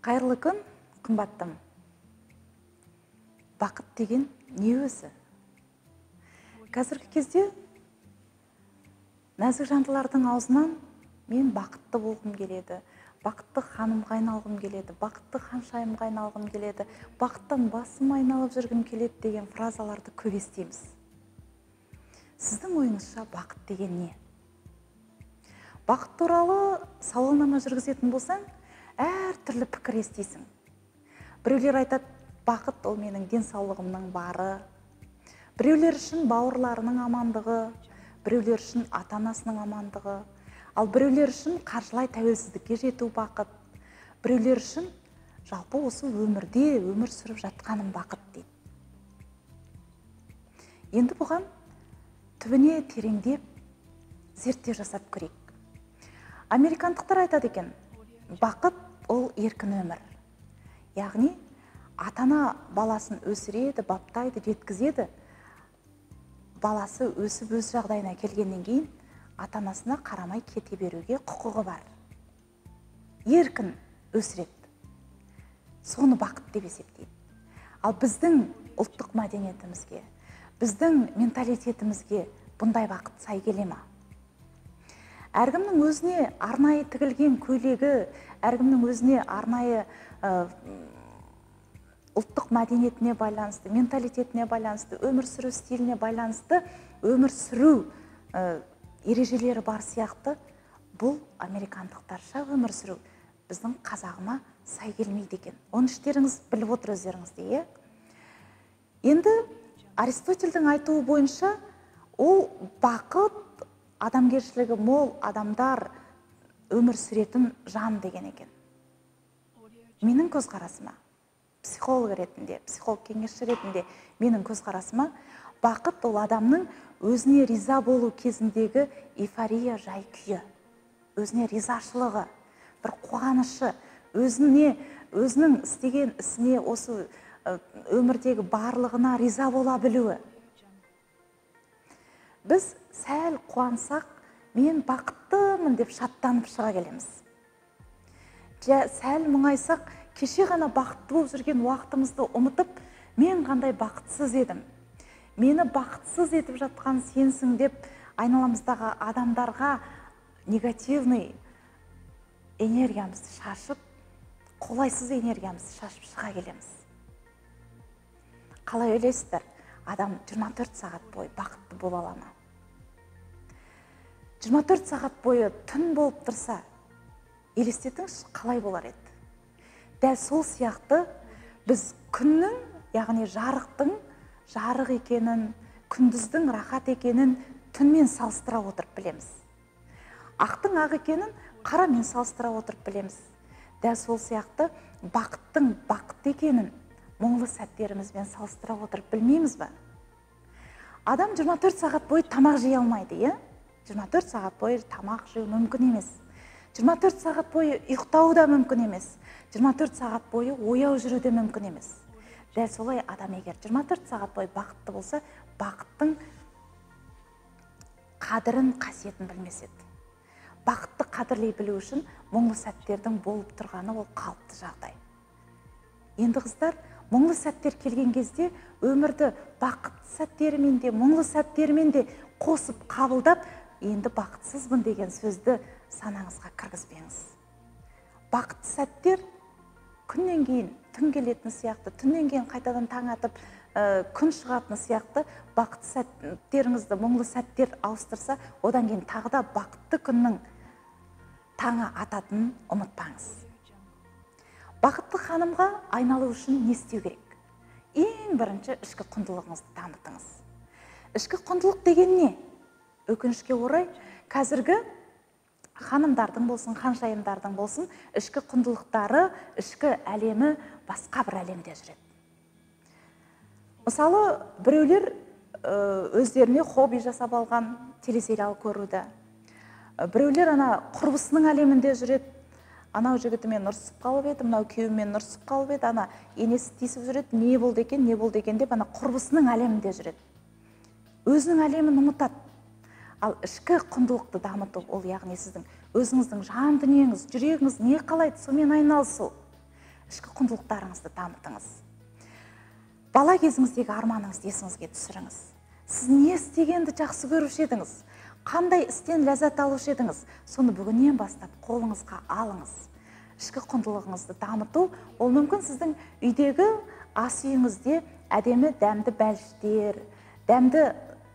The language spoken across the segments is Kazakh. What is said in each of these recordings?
қайырлы күн қымбаттым бақыт деген не өзі? Қазіргі кезде нәзік жандылардың аузынан мен бақытты болғым келеді. Бақытты ханымға айналғым келеді бақытты ханшайымға айналғым келеді бақыттан басым айналып жүргім келеді деген фразаларды көп естиміз. Сіздің ойыңызша бақыт деген не? Бақыт туралы сауалнама жүргізетін болсаң әртүрлі пікір естисің. Біреулер айтады бақыт ол менің денсаулығымның бары біреулер үшін бауырларының амандығы біреулер үшін ата анасының амандығы. Ал біреулер үшін қаржылай тәуелсіздікке жету бақыт. Біреулер үшін жалпы осы өмірде өмір сүріп жатқаным бақыт дейді. Енді бұған түбіне тереңдеп зерттеу жасап көрейік. Американдықтар айтады екен бақыт ол еркін өмір. Яғни ата ана баласын өсіреді баптайды жеткізеді. Баласы өсіп өз жағдайына келгеннен кейін ата анасына қарамай кете беруге құқығы бар. Еркін өсіреді. Соны бақыт деп есептейді ал біздің ұлттық мәдениетімізге біздің менталитетімізге бұндай бақыт сай келе ма? Әркімнің өзіне арнайы тігілген көйлегі әркімнің өзіне арнайы ұлттық мәдениетіне байланысты менталитетіне байланысты өмір сүру стиліне байланысты өмір сүру ережелері бар сияқты. Бұл американдықтарша өмір сүру? Біздің қазағыма сай келмейді екен. Оны іштеріңіз біліп отыр өздеріңіз де иә? Енді аристотельдің айтуы бойынша ол бақыт адамгершілігі мол адамдар өмір сүретін жан деген екен. Менің көзқарасыма психолог ретінде психолог кеңесші ретінде менің көзқарасыма бақыт ол адамның өзіне риза болу кезіндегі эйфория жай күйі өзіне ризашылығы бір қуанышы өзіне өзінің істеген ісіне осы өмірдегі барлығына риза бола білуі. Біз сәл қуансақ мен бақыттымын деп шаттанып шыға келеміз. Сәл мұңайсақ кеше ғана бақытты болып жүрген уақытымызды ұмытып мен қандай бақытсыз едім? Мені бақытсыз етіп жатқан сенсің деп айналамыздағы адамдарға негативный энергиямызды шашып қолайсыз энергиямызды шашып шыға келеміз. Қалай ойлайсыздар? Адам 24 сағат бойы бақытты бола ала ма? 24 сағат бойы түн болып тұрса елестетіңізші қалай болар еді? дәл сол сияқты біз күннің яғни жарықтың жарық екенін күндіздің рахат екенін түнмен салыстыра отырып білеміз. Ақтың ақ екенін қарамен салыстыра отырып білеміз. дәл сол сияқты бақыттың бақыт екенін мұңлы сәттерімізбен салыстыра отырып білмейміз ба? Адам 24 сағат бойы тамақ жей алмайды иә? 24 сағат бойы тамақ жеу мүмкін емес. 24 сағат бойы ұйықтау да мүмкін емес. 24 сағат бойы ояу жүру де мүмкін емес. дәл солай адам егер 24 сағат бойы бақытты болса бақыттың қадірін қасиетін білмес еді. бақытты қадірлей білу үшін мұңлы сәттердің болып тұрғаны ол қалыпты жағдай. Енді қыздар мұңлы сәттер келген кезде өмірді бақытты сәттерімен де мұңлы сәттерімен де қосып қабылдап енді бақытсызбын деген сөзді санаңызға кіргізбеңіз. Бақытты сәттер күннен кейін түн келетін сияқты түннен кейін қайтадан таң атып ә, күн шығатын сияқты бақытты сәттеріңізді мұңлы сәттер ауыстырса одан кейін тағы да бақытты күннің таңы ататынын ұмытпаңыз. Бақытты ханымға айналу үшін не істеу керек? Ең бірінші ішкі құндылығыңызды дамытыңыз ішкі құндылық деген не? Өкінішке орай қазіргі ханымдардың болсын ханшайымдардың болсын ішкі құндылықтары ішкі әлемі басқа бір әлемде жүреді. Мысалы біреулер өздеріне хобби жасап алған телесериал көруді. Біреулер ана құрбысының әлемінде жүреді. Анау жігітімен ұрысып қалып еді мынау күйеуімен ұрысып қалып еді ана енесі тиісіп жүреді не болды екен не болды екен деп ана құрбысының әлемінде жүреді. Өзінің әлемін ұмытады. Ал ішкі құндылықты дамыту ол яғни сіздің өзіңіздің жан дүниеңіз жүрегіңіз не қалайды сонымен айналысу. Ішкі құндылықтарыңызды дамытыңыз. Бала кезіңіздегі арманыңызды есіңізге түсіріңіз. Сіз не істегенді жақсы көруші едіңіз. Қандай істен ләззат алушы едіңіз? Соны бүгіннен бастап қолыңызға алыңыз. Ішкі құндылығыңызды дамыту ол мүмкін сіздің үйдегі ас үйіңізде әдемі дәмді бәліштер дәмді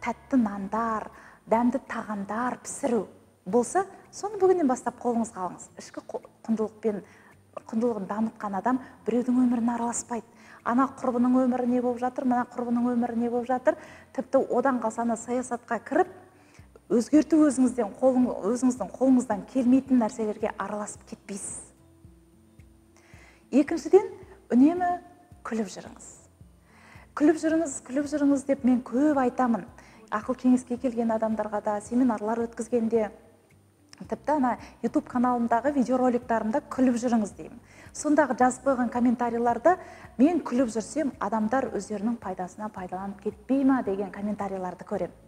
тәтті нандар дәмді тағамдар пісіру болса соны бүгіннен бастап қолыңызға алыңыз. Ішкі құндылықпен құндылығын дамытқан адам біреудің өміріне араласпайды. Ана құрбының өмірі не болып жатыр мына құрбының өмірі не болып жатыр? Тіпті одан қалса ана саясатқа кіріп өзгерту өзіңізден қолың, өзіңіздің қолыңыздан келмейтін нәрселерге араласып кетпейсіз. Екіншіден үнемі күліп жүріңіз. Күліп жүріңіз күліп жүріңіз деп мен көп айтамын. Ақыл кеңеске келген адамдарға да семинарлар өткізгенде тіпті ана ютуб каналымдағы видеороликтарымда күліп жүріңіз деймін. Сондағы жазып қойған комментарийларда мен күліп жүрсем адамдар өздерінің пайдасына пайдаланып кетпей ма деген комментарийларды көремін.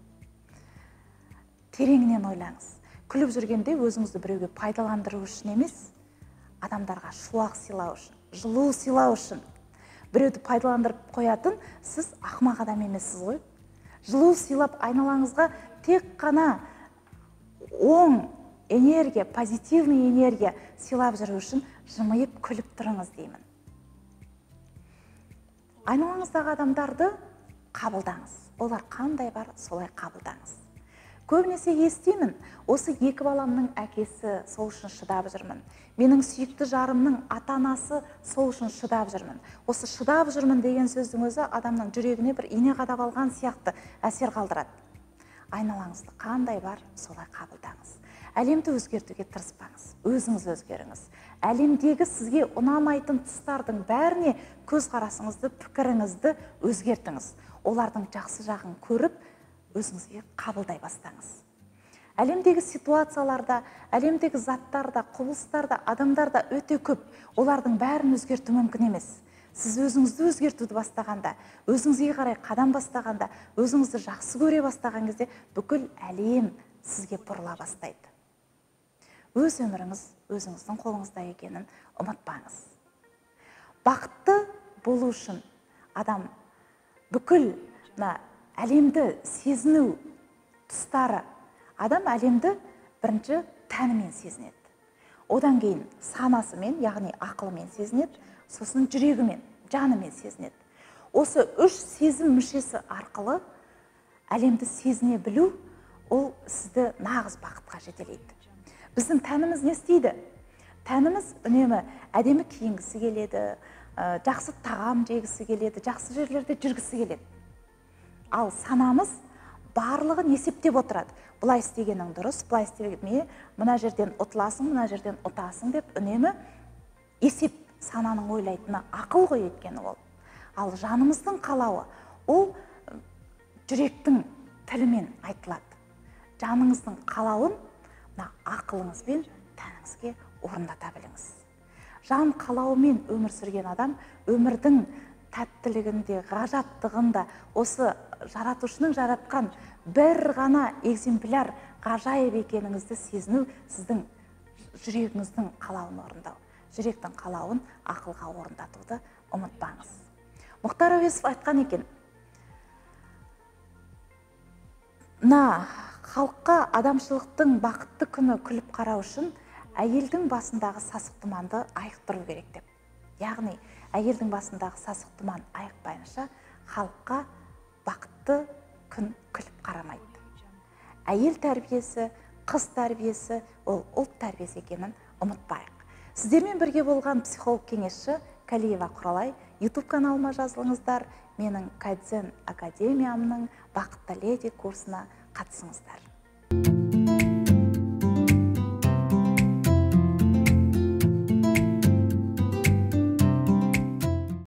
Тереңінен ойлаңыз. Күліп жүргенде өзіңізді біреуге пайдаландыру үшін емес адамдарға шуақ сыйлау үшін жылу сыйлау үшін. Біреуді пайдаландырып қоятын сіз ақымақ адам емессіз ғой. Жылу сыйлап айналаңызға тек қана оң энергия позитивный энергия сыйлап жүру үшін жымиып күліп тұрыңыз деймін. Айналаңыздағы адамдарды қабылдаңыз. Олар қандай бар солай қабылдаңыз. Көбінесе естимін осы екі баламның әкесі сол үшін шыдап жүрмін. Менің сүйікті жарымның ата анасы сол үшін шыдап жүрмін. Осы шыдап жүрмін деген сөздің өзі адамның жүрегіне бір ине қадап алған сияқты әсер қалдырады. Айналаңызды қандай бар солай қабылдаңыз. Әлемді өзгертуге тырыспаңыз өзіңіз өзгеріңіз. Әлемдегі сізге ұнамайтын тұстардың бәріне көзқарасыңызды пікіріңізді өзгертіңіз. Олардың жақсы жағын көріп өзіңізге қабылдай бастаңыз. Әлемдегі ситуацияларда әлемдегі заттарда құбылыстарда адамдарда өте көп. Олардың бәрін өзгерту мүмкін емес. Сіз өзіңізді өзгертуді бастағанда өзіңізге қарай қадам бастағанда өзіңізді жақсы көре бастаған кезде бүкіл әлем сізге бұрыла бастайды. Өз өміріңіз өзіңіздің қолыңызда екенін ұмытпаңыз. Бақытты болу үшін адам бүкіл мына әлемді сезіну тұстары. Адам әлемді бірінші тәнімен сезінеді. Одан кейін санасымен яғни ақылымен сезінеді сосын жүрегімен жанымен сезінеді. Осы үш сезім мүшесі арқылы әлемді сезіне білу ол сізді нағыз бақытқа жетелейді. Біздің тәніміз не істейді? Тәніміз үнемі әдемі киінгісі келеді жақсы тағам жегісі келеді жақсы жерлерде жүргісі келеді. Ал санамыз барлығын есептеп отырады. Былай істегенің дұрыс былай істеме мына жерден ұтыласың мына жерден ұтасың деп үнемі есеп сананың ойлайтыны ақыл ғой өйткені ол. Ал жанымыздың қалауы ол жүректің тілімен айтылады. Жаныңыздың қалауын мына ақылыңызбен тәніңізге орындата біліңіз. Жан қалауымен өмір сүрген адам өмірдің тәттілігінде ғажаптығында осы жаратушының жаратқан бір ғана экземпляр ғажайып екеніңізді сезіну сіздің жүрегіңіздің қалауын орындау жүректің қалауын ақылға орындатуды ұмытпаңыз. Мұхтар әуезов айтқан екен мына халыққа адамшылықтың бақытты күні күліп қарау үшін әйелдің басындағы сасық тұманды айықтыру керек деп. Яғни әйелдің басындағы сасық тұман айықпайынша халыққа бақытты күн күліп қарамайды. Әйел тәрбиесі қыз тәрбиесі ол ұлт тәрбиесі екенін ұмытпайық. Сіздермен бірге болған психолог кеңесші калиева құралай ютуб каналыма жазылыңыздар менің кайдзен академиямның бақытты леди курсына қатысыңыздар.